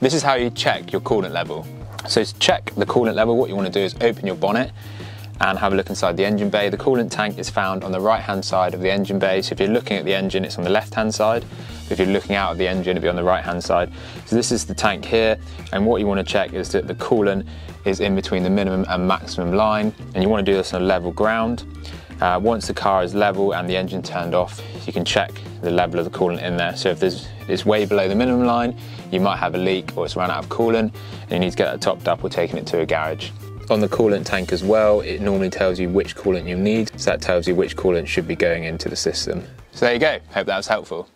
This is how you check your coolant level. So to check the coolant level, what you want to do is open your bonnet and have a look inside the engine bay. The coolant tank is found on the right hand side of the engine bay. So if you're looking at the engine, it's on the left hand side. If you're looking out at the engine, it'll be on the right hand side. So this is the tank here. And what you want to check is that the coolant is in between the minimum and maximum line. And you want to do this on a level ground. Uh, once the car is level and the engine turned off, you can check the level of the coolant in there. So if there's, it's way below the minimum line, you might have a leak or it's run out of coolant and you need to get that topped up or taking it to a garage. On the coolant tank as well, it normally tells you which coolant you need. So that tells you which coolant should be going into the system. So there you go. Hope that was helpful.